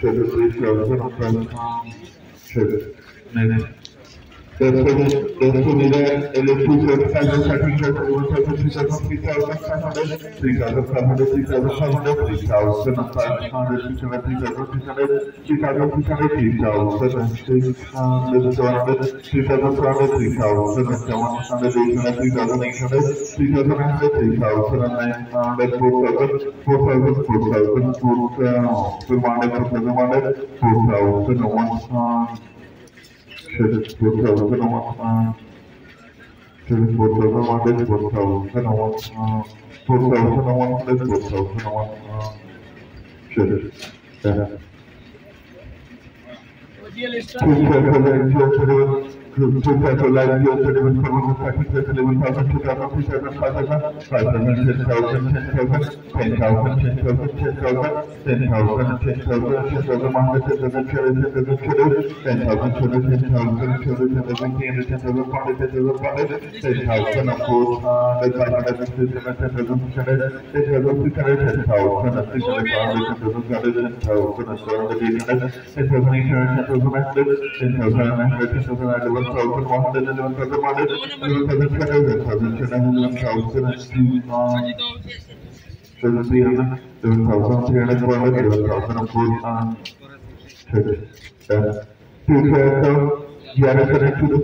Şöyle sayı şartlar ben şöyle. Evet. the Puneet and the Puneet Finance Secretary for 是不是不是我不是我是是不是我不是我是是不是我是不是是不是不 ten thousand ten thousand Mahmut ten thousand Çöre ten thousand Çöre ten thousand Çöre ten thousand Çöre ten thousand Kiyende ten thousand Pandit ten thousand Pandit ten thousand of course the Karnataka ten thousand ten thousand Çöre ten thousand Çöre ten thousand of Çöre ten thousand Çöre ten thousand of Çöre ten thousand ten thousand eight hundred ten thousand nine hundred ten thousand nine hundred ten thousand eleven thousand one hundred eleven thousand one hundred eleven thousand ten eleven thousand ten eleven thousand and two um seven three hundred eleven thousand three hundred four hundred eleven 11,000, 100, 11,100, 11,500, 11,700, 11,700, 11,300, 11,300, 11,000, of course, and 6. Two sets of, the other connect to the